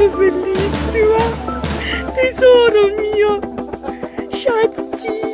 È bellissima! Tesoro mio! Schatzi!